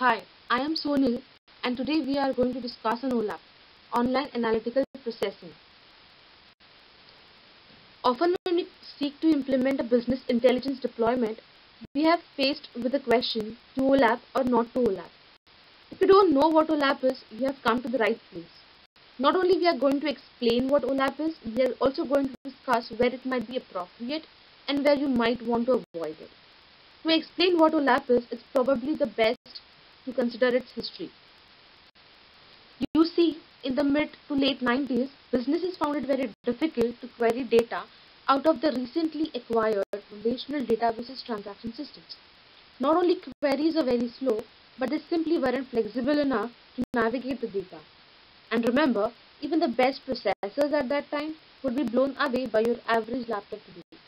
Hi, I am Sonal and today we are going to discuss on OLAP, Online Analytical Processing. Often when we seek to implement a business intelligence deployment, we have faced with the question to OLAP or not to OLAP. If you don't know what OLAP is, you have come to the right place. Not only we are going to explain what OLAP is, we are also going to discuss where it might be appropriate and where you might want to avoid it. To explain what OLAP is, it's probably the best to consider its history. You see, in the mid to late 90s, businesses found it very difficult to query data out of the recently acquired relational databases transaction systems. Not only queries are very slow, but they simply weren't flexible enough to navigate the data. And remember, even the best processors at that time would be blown away by your average laptop today.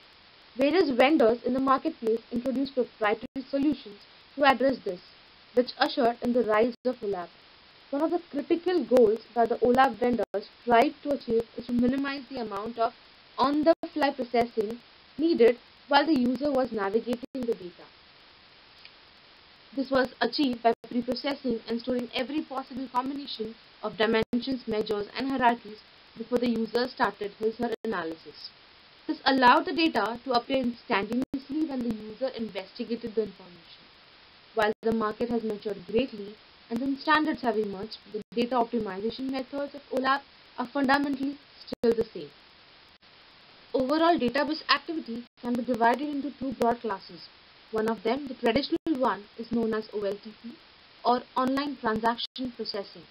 Various vendors in the marketplace introduced proprietary solutions to address this, which ushered in the rise of OLAP. One of the critical goals that the OLAP vendors tried to achieve is to minimize the amount of on-the-fly processing needed while the user was navigating the data. This was achieved by preprocessing and storing every possible combination of dimensions, measures, and hierarchies before the user started his or her analysis. This allowed the data to appear instantaneously when the user investigated the information. While the market has matured greatly and some standards have emerged, the data optimization methods of OLAP are fundamentally still the same. Overall database activity can be divided into two broad classes. One of them, the traditional one, is known as OLTP or Online Transaction Processing.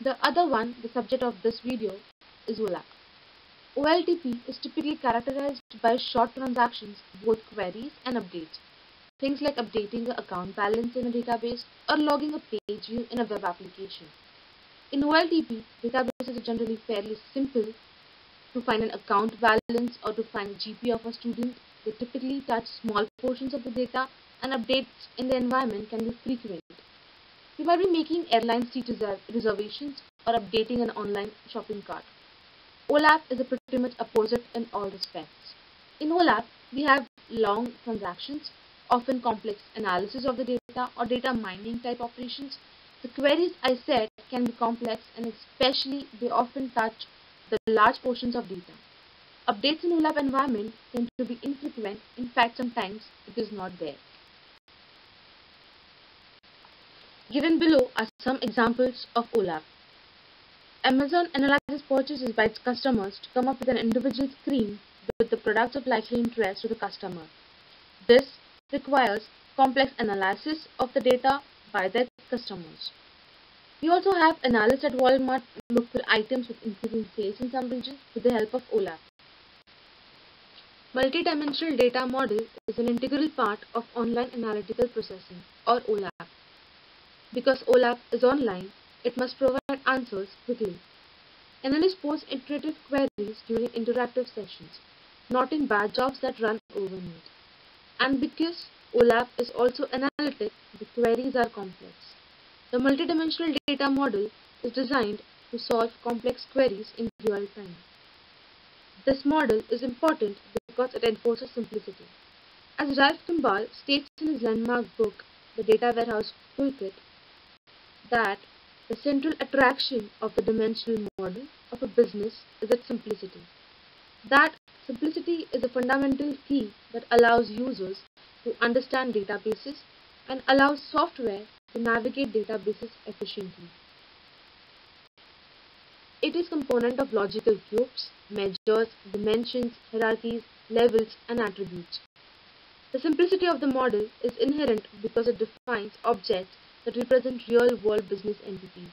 The other one, the subject of this video, is OLAP. OLTP is typically characterized by short transactions, both queries and updates. Things like updating the account balance in a database or logging a page view in a web application. In OLTP, databases are generally fairly simple to find an account balance or to find GP of a student. They typically touch small portions of the data and updates in the environment can be frequent. You might be making airline seat reservations or updating an online shopping cart. OLAP is a pretty much opposite in all respects. In OLAP, we have long transactions, often complex analysis of the data or data mining type operations. The queries I said can be complex and especially they often touch the large portions of data. Updates in OLAP environment tend to be infrequent, in fact sometimes it is not there. Given below are some examples of OLAP. Amazon analyzes purchases by its customers to come up with an individual screen with the products of likely interest to the customer. This requires complex analysis of the data by their customers. We also have analysts at Walmart look for items with increasing sales in some regions with the help of OLAP. Multidimensional data model is an integral part of online analytical processing or OLAP. Because OLAP is online, it must provide answers quickly. Analysts pose iterative queries during interactive sessions, not in batch jobs that run overnight. Because OLAP is also analytic, the queries are complex. The multidimensional data model is designed to solve complex queries in real time. This model is important because it enforces simplicity. As Ralph Kimball states in his landmark book, The Data Warehouse Toolkit, that the central attraction of the dimensional model of a business is its simplicity. That simplicity is a fundamental key that allows users to understand databases and allows software to navigate databases efficiently. It is component of logical cubes, measures, dimensions, hierarchies, levels, and attributes. The simplicity of the model is inherent because it defines objects that represent real-world business entities.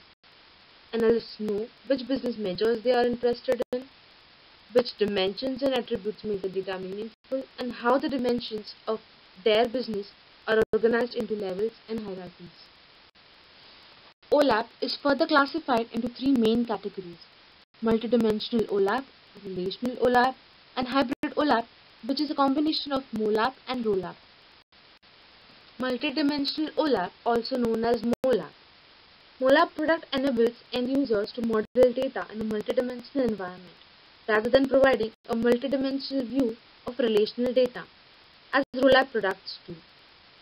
Analysts know which business measures they are interested in, which dimensions and attributes make the data meaningful, and how the dimensions of their business are organized into levels and hierarchies. OLAP is further classified into three main categories. Multidimensional OLAP, relational OLAP, and hybrid OLAP, which is a combination of MOLAP and ROLAP. Multidimensional OLAP, also known as MOLAP. MOLAP product enables end users to model data in a multidimensional environment, rather than providing a multidimensional view of relational data, as ROLAP products do.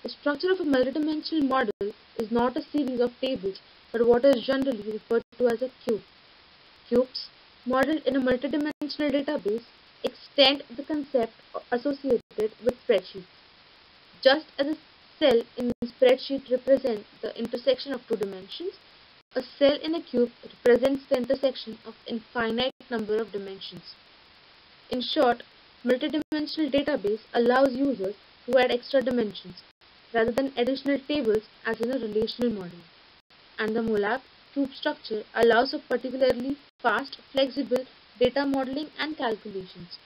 The structure of a multidimensional model is not a series of tables but what is generally referred to as a cube. Cubes, modeled in a multidimensional database, extend the concept associated with spreadsheets. Just as a cell in a spreadsheet represents the intersection of two dimensions, a cell in a cube represents the intersection of infinite number of dimensions. In short, multidimensional database allows users to add extra dimensions rather than additional tables as in a relational model. And the MOLAP cube structure allows for particularly fast, flexible data modeling and calculations.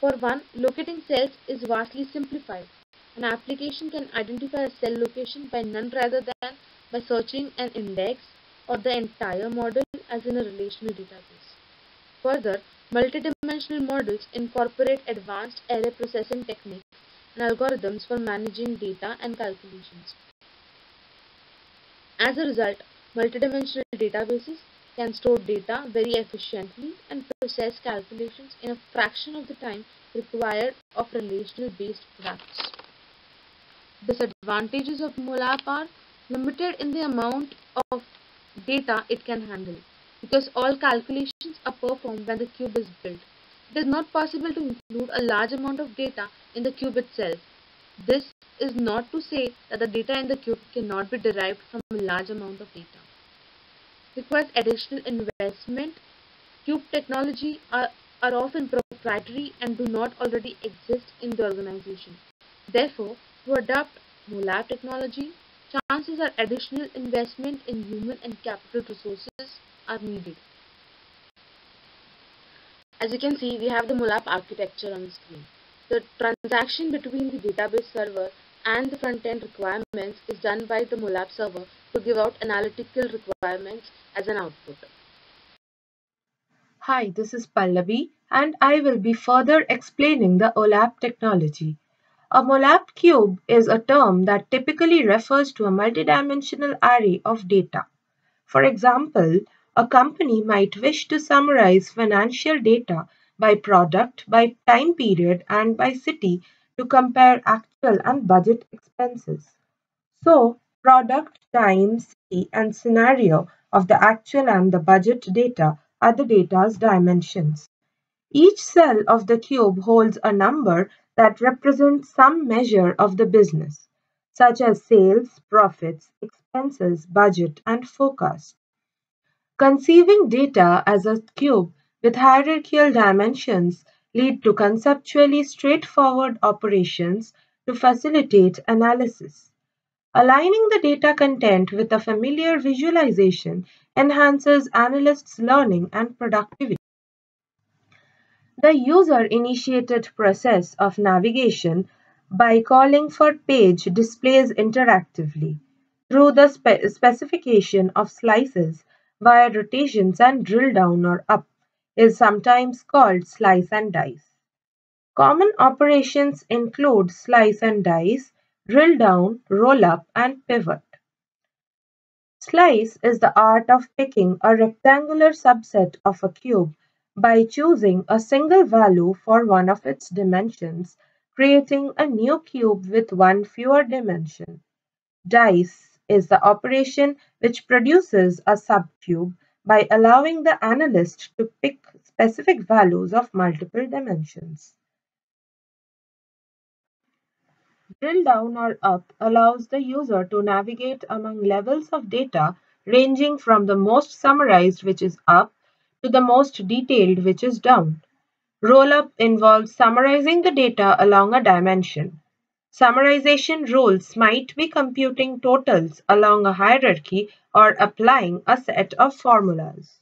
For one, locating cells is vastly simplified. An application can identify a cell location by none rather than by searching an index or the entire model as in a relational database. Further, multidimensional models incorporate advanced array processing techniques and algorithms for managing data and calculations. As a result, multidimensional databases can store data very efficiently and process calculations in a fraction of the time required of relational based products. Disadvantages of MOLAP are limited in the amount of data it can handle because all calculations are performed when the cube is built. It is not possible to include a large amount of data in the cube itself. This is not to say that the data in the cube cannot be derived from a large amount of data. Requires additional investment. Cube technology are, are often proprietary and do not already exist in the organization. Therefore, to adopt MOLAP technology, chances are additional investment in human and capital resources are needed. As you can see, we have the MOLAP architecture on the screen. The transaction between the database server and the front-end requirements is done by the MOLAP server to give out analytical requirements as an output. Hi, this is Pallavi and I will be further explaining the OLAP technology. A MOLAP cube is a term that typically refers to a multidimensional array of data. For example, a company might wish to summarize financial data by product, by time period, and by city to compare actual and budget expenses. So, product, time, city, and scenario of the actual and the budget data are the data's dimensions. Each cell of the cube holds a number that represent some measure of the business, such as sales, profits, expenses, budget, and forecast. Conceiving data as a cube with hierarchical dimensions lead to conceptually straightforward operations to facilitate analysis. Aligning the data content with a familiar visualization enhances analysts' learning and productivity. The user-initiated process of navigation by calling for page displays interactively through the spe specification of slices via rotations and drill down or up is sometimes called slice and dice. Common operations include slice and dice, drill down, roll up, and pivot. Slice is the art of picking a rectangular subset of a cube by choosing a single value for one of its dimensions, creating a new cube with one fewer dimension. Dice is the operation which produces a subcube by allowing the analyst to pick specific values of multiple dimensions. Drill down or up allows the user to navigate among levels of data ranging from the most summarized which is up to the most detailed which is down. Roll-up involves summarizing the data along a dimension. Summarization rules might be computing totals along a hierarchy or applying a set of formulas.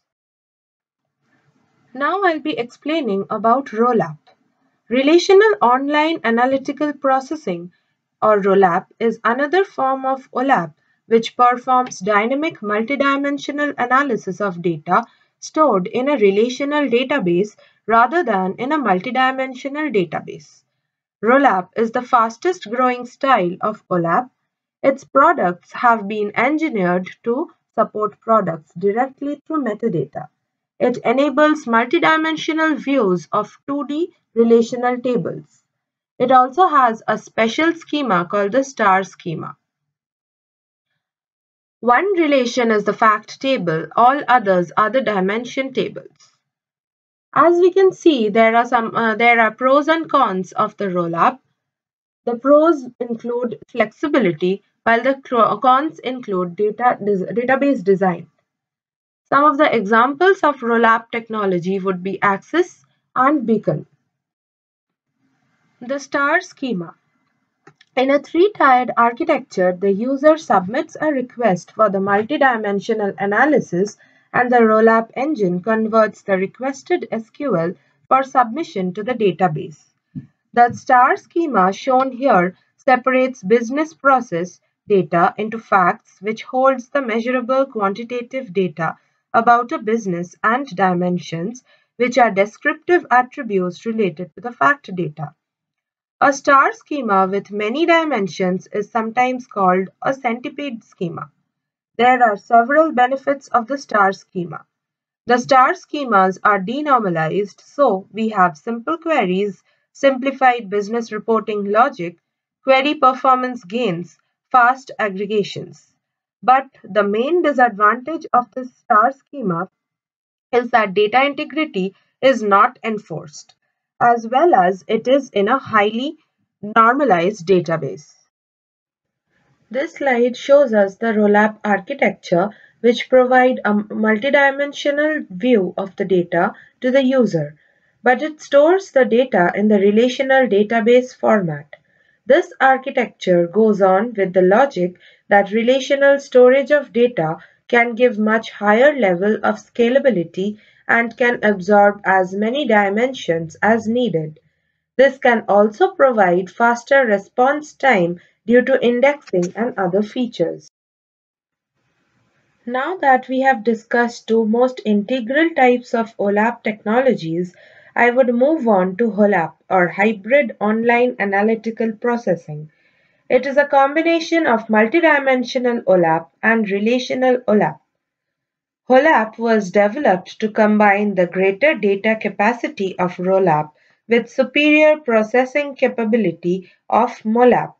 Now I'll be explaining about roll ROLAP. Relational Online Analytical Processing or ROLAP is another form of OLAP which performs dynamic multidimensional analysis of data stored in a relational database rather than in a multidimensional database. ROLAP is the fastest growing style of OLAP. Its products have been engineered to support products directly through metadata. It enables multidimensional views of 2D relational tables. It also has a special schema called the star schema. One relation is the fact table, all others are the dimension tables. As we can see, there are some uh, there are pros and cons of the ROLAP. The pros include flexibility, while the cons include data database design. Some of the examples of ROLAP technology would be Access and Beacon. The star schema. In a three-tiered architecture, the user submits a request for the multidimensional analysis and the ROLAP engine converts the requested SQL for submission to the database. The star schema shown here separates business process data into facts which holds the measurable quantitative data about a business and dimensions which are descriptive attributes related to the fact data. A star schema with many dimensions is sometimes called a centipede schema. There are several benefits of the star schema. The star schemas are denormalized, so we have simple queries, simplified business reporting logic, query performance gains, fast aggregations. But the main disadvantage of the star schema is that data integrity is not enforced as well as it is in a highly normalized database. This slide shows us the ROLAP architecture which provide a multidimensional view of the data to the user, but it stores the data in the relational database format. This architecture goes on with the logic that relational storage of data can give much higher level of scalability and can absorb as many dimensions as needed. This can also provide faster response time due to indexing and other features. Now that we have discussed two most integral types of OLAP technologies, I would move on to HOLAP or Hybrid Online Analytical Processing. It is a combination of multidimensional OLAP and relational OLAP. HOLAP was developed to combine the greater data capacity of ROLAP with superior processing capability of MOLAP.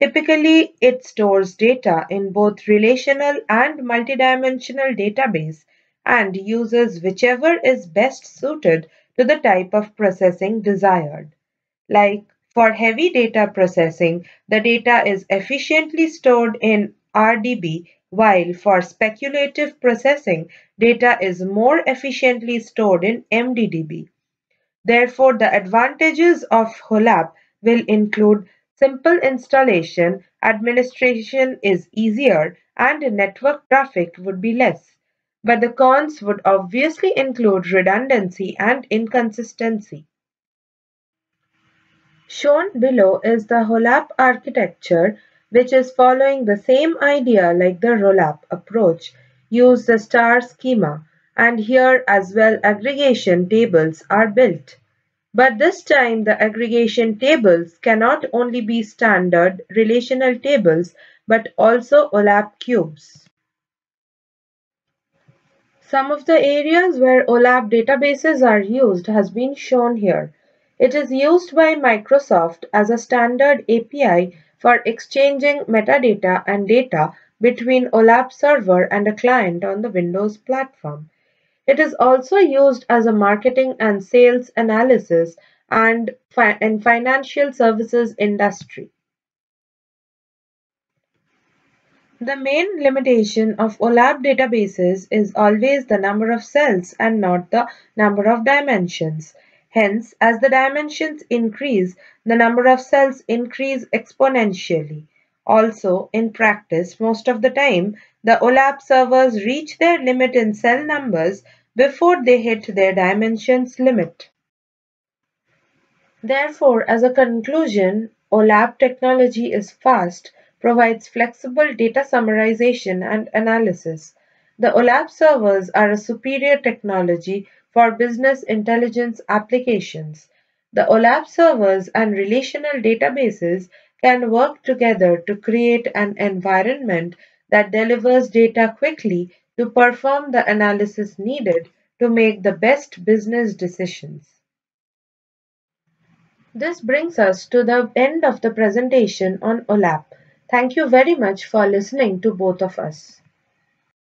Typically, it stores data in both relational and multidimensional database and uses whichever is best suited to the type of processing desired. Like for heavy data processing, the data is efficiently stored in RDB while for speculative processing, data is more efficiently stored in MDDB. Therefore, the advantages of HOLAP will include simple installation, administration is easier, and network traffic would be less. But the cons would obviously include redundancy and inconsistency. Shown below is the HOLAP architecture which is following the same idea like the ROLAP approach, use the star schema, and here as well aggregation tables are built. But this time the aggregation tables cannot only be standard relational tables but also OLAP cubes. Some of the areas where OLAP databases are used has been shown here. It is used by Microsoft as a standard API for exchanging metadata and data between OLAP server and a client on the Windows platform. It is also used as a marketing and sales analysis and fi in financial services industry. The main limitation of OLAP databases is always the number of cells and not the number of dimensions. Hence, as the dimensions increase, the number of cells increase exponentially. Also, in practice, most of the time, the OLAP servers reach their limit in cell numbers before they hit their dimensions limit. Therefore, as a conclusion, OLAP technology is fast, provides flexible data summarization and analysis. The OLAP servers are a superior technology for business intelligence applications. The OLAP servers and relational databases can work together to create an environment that delivers data quickly to perform the analysis needed to make the best business decisions. This brings us to the end of the presentation on OLAP. Thank you very much for listening to both of us.